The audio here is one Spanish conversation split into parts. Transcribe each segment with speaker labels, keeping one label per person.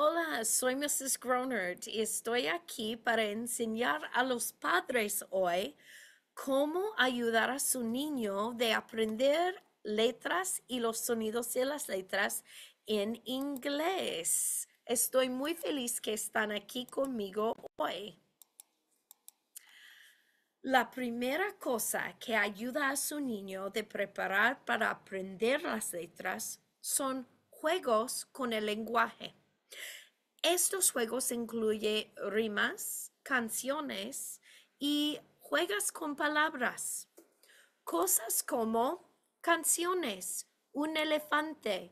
Speaker 1: Hola, soy Mrs. Gronert y estoy aquí para enseñar a los padres hoy cómo ayudar a su niño de aprender letras y los sonidos de las letras en inglés. Estoy muy feliz que están aquí conmigo hoy. La primera cosa que ayuda a su niño de preparar para aprender las letras son juegos con el lenguaje. Estos juegos incluyen rimas, canciones y juegas con palabras. Cosas como canciones, un elefante,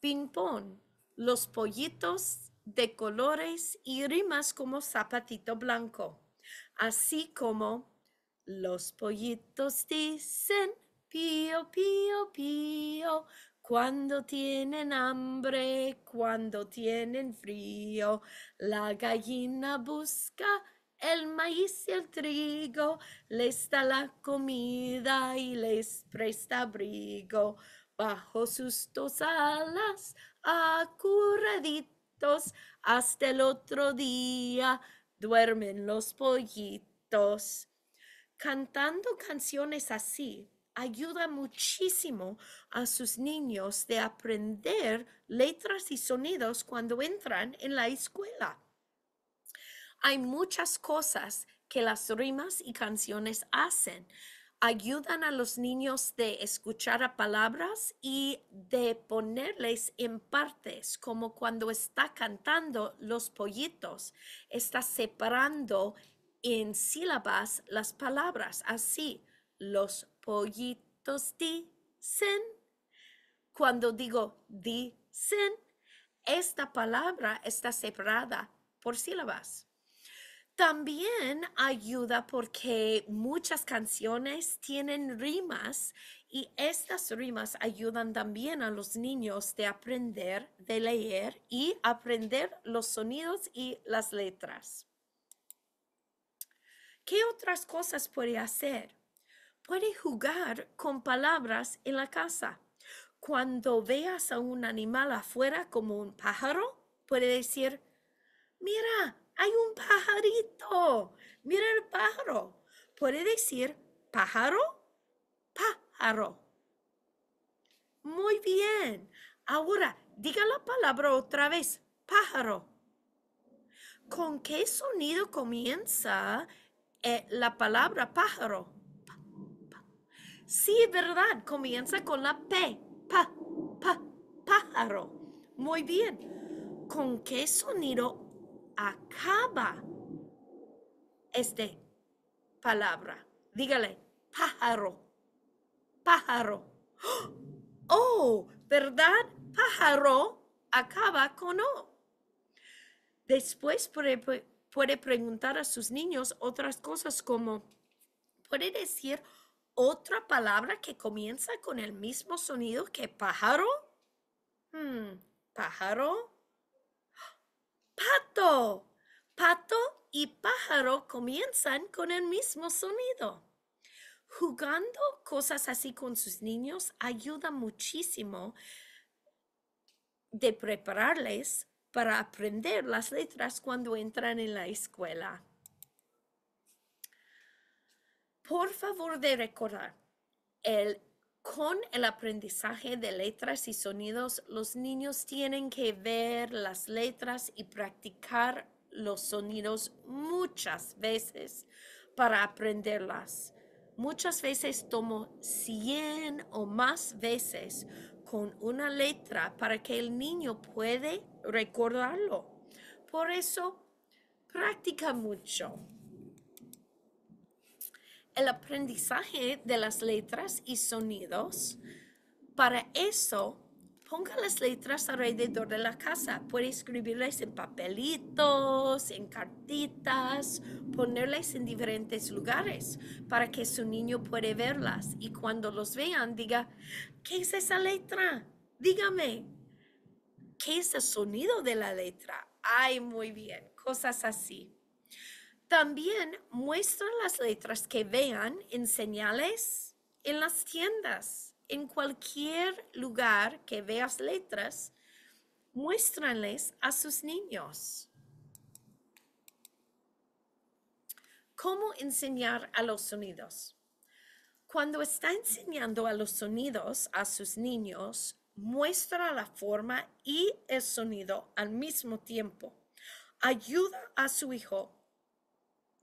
Speaker 1: ping-pong, los pollitos de colores y rimas como zapatito blanco, así como los pollitos dicen pío, pío, pío, cuando tienen hambre, cuando tienen frío, la gallina busca el maíz y el trigo, les da la comida y les presta abrigo. Bajo sus dos alas, acurraditos, hasta el otro día duermen los pollitos. Cantando canciones así, ayuda muchísimo a sus niños de aprender letras y sonidos cuando entran en la escuela. Hay muchas cosas que las rimas y canciones hacen. Ayudan a los niños de escuchar a palabras y de ponerles en partes, como cuando está cantando los pollitos, está separando en sílabas las palabras, así los pollitos dicen. Cuando digo dicen, esta palabra está separada por sílabas. También ayuda porque muchas canciones tienen rimas y estas rimas ayudan también a los niños de aprender, de leer y aprender los sonidos y las letras. ¿Qué otras cosas puede hacer? Puede jugar con palabras en la casa. Cuando veas a un animal afuera como un pájaro, puede decir, mira, hay un pajarito, mira el pájaro. Puede decir pájaro, pájaro. Muy bien. Ahora, diga la palabra otra vez, pájaro. ¿Con qué sonido comienza eh, la palabra pájaro? Sí, verdad, comienza con la P. Pa, pa, pájaro. Muy bien. ¿Con qué sonido acaba esta palabra? Dígale, pájaro, pájaro. Oh, ¿verdad? Pájaro acaba con O. Después puede, puede preguntar a sus niños otras cosas como, puede decir, otra palabra que comienza con el mismo sonido que pájaro? Hmm, pájaro. Pato. Pato y pájaro comienzan con el mismo sonido. Jugando cosas así con sus niños ayuda muchísimo de prepararles para aprender las letras cuando entran en la escuela. Por favor de recordar, con el aprendizaje de letras y sonidos, los niños tienen que ver las letras y practicar los sonidos muchas veces para aprenderlas. Muchas veces tomo 100 o más veces con una letra para que el niño puede recordarlo. Por eso, practica mucho el aprendizaje de las letras y sonidos. Para eso, ponga las letras alrededor de la casa. Puede escribirlas en papelitos, en cartitas, ponerlas en diferentes lugares para que su niño pueda verlas. Y cuando los vean, diga, ¿qué es esa letra? Dígame, ¿qué es el sonido de la letra? Ay, muy bien, cosas así. También muestra las letras que vean en señales en las tiendas. En cualquier lugar que veas letras, muéstranles a sus niños. ¿Cómo enseñar a los sonidos? Cuando está enseñando a los sonidos a sus niños, muestra la forma y el sonido al mismo tiempo. Ayuda a su hijo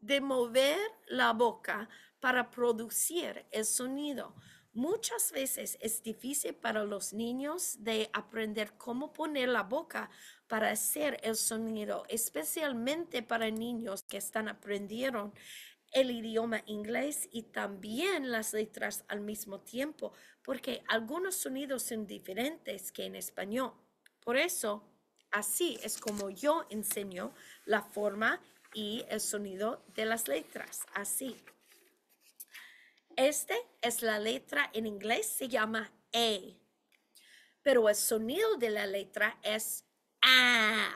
Speaker 1: de mover la boca para producir el sonido. Muchas veces es difícil para los niños de aprender cómo poner la boca para hacer el sonido, especialmente para niños que están aprendiendo el idioma inglés y también las letras al mismo tiempo, porque algunos sonidos son diferentes que en español. Por eso, así es como yo enseño la forma y el sonido de las letras, así. Este es la letra en inglés, se llama A. Pero el sonido de la letra es A.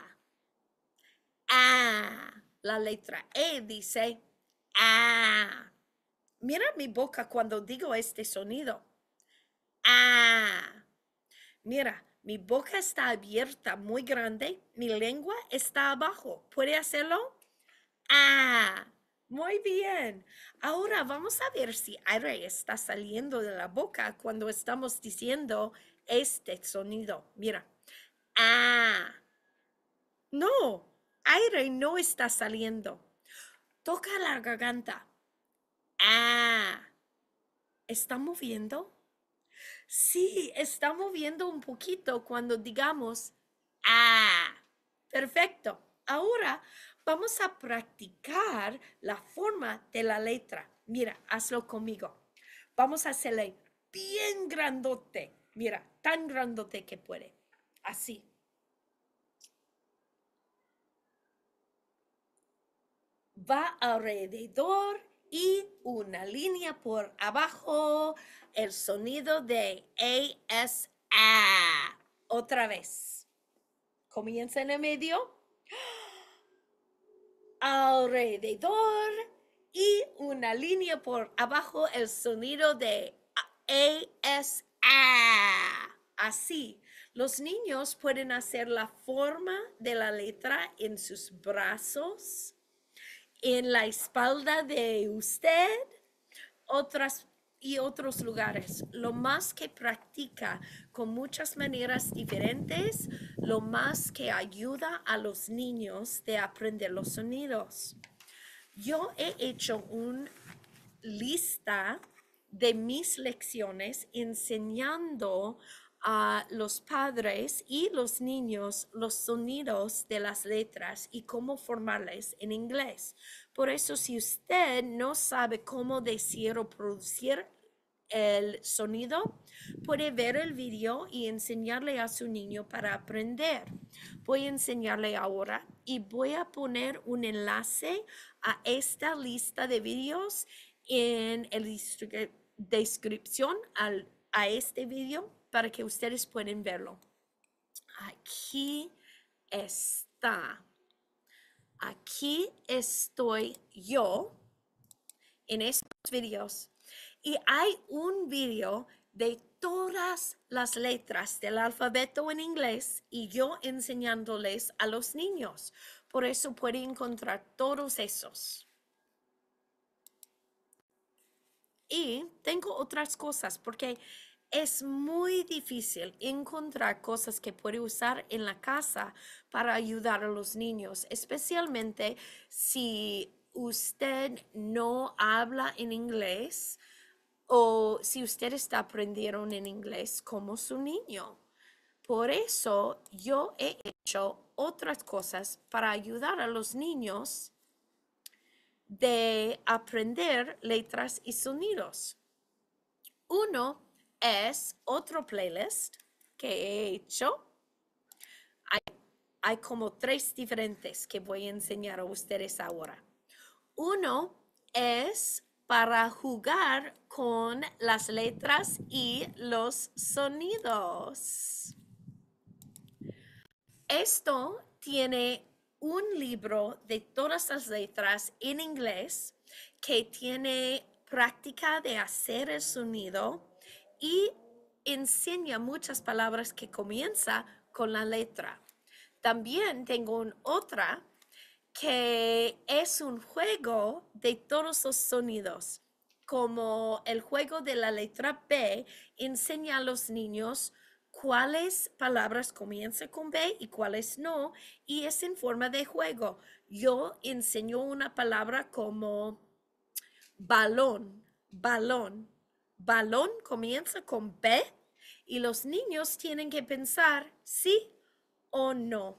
Speaker 1: A. La letra E dice A. Mira mi boca cuando digo este sonido. A. Mira, mi boca está abierta, muy grande. Mi lengua está abajo. ¿Puede hacerlo? A. Muy bien. Ahora vamos a ver si aire está saliendo de la boca cuando estamos diciendo este sonido. Mira. Ah. No, aire no está saliendo. Toca la garganta. Ah. ¿Está moviendo? Sí, está moviendo un poquito cuando digamos ah. Perfecto. Ahora Vamos a practicar la forma de la letra. Mira, hazlo conmigo. Vamos a hacerle bien grandote. Mira, tan grandote que puede. Así. Va alrededor y una línea por abajo. El sonido de A, S, A. Otra vez. Comienza en el medio alrededor y una línea por abajo el sonido de A, S, A. Así, los niños pueden hacer la forma de la letra en sus brazos, en la espalda de usted, otras y otros lugares. Lo más que practica con muchas maneras diferentes, lo más que ayuda a los niños de aprender los sonidos. Yo he hecho una lista de mis lecciones enseñando a los padres y los niños los sonidos de las letras y cómo formarles en inglés. Por eso, si usted no sabe cómo decir o producir el sonido, puede ver el video y enseñarle a su niño para aprender. Voy a enseñarle ahora y voy a poner un enlace a esta lista de videos en la descripción a este video para que ustedes puedan verlo. Aquí está. Aquí estoy yo en estos videos y hay un video de todas las letras del alfabeto en inglés y yo enseñándoles a los niños. Por eso pueden encontrar todos esos. Y tengo otras cosas porque es muy difícil encontrar cosas que puede usar en la casa para ayudar a los niños, especialmente si usted no habla en inglés o si usted está aprendiendo en inglés como su niño. Por eso yo he hecho otras cosas para ayudar a los niños de aprender letras y sonidos. Uno es otro playlist que he hecho. Hay, como tres diferentes que voy a enseñar a ustedes ahora. Uno es para jugar con las letras y los sonidos. Esto tiene un libro de todas las letras en inglés que tiene práctica de hacer el sonido y enseña muchas palabras que comienza con la letra. También tengo otra que es un juego de todos los sonidos. Como el juego de la letra B enseña a los niños cuáles palabras comienzan con B y cuáles no, y es en forma de juego. Yo enseño una palabra como balón, balón. Balón comienza con B y los niños tienen que pensar sí o no.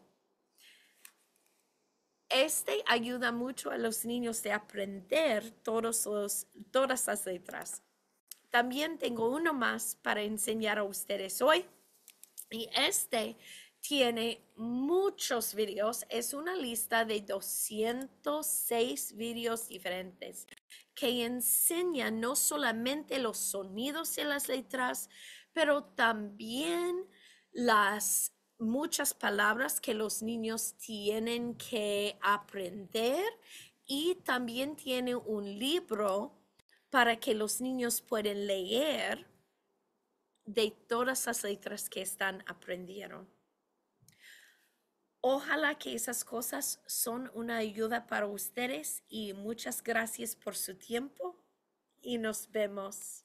Speaker 1: Este ayuda mucho a los niños de aprender todos los, todas las letras. También tengo uno más para enseñar a ustedes hoy. Y este tiene muchos videos. Es una lista de 206 videos diferentes que enseñan no solamente los sonidos de las letras, pero también las muchas palabras que los niños tienen que aprender y también tiene un libro para que los niños puedan leer de todas las letras que están aprendiendo. Ojalá que esas cosas son una ayuda para ustedes y muchas gracias por su tiempo y nos vemos.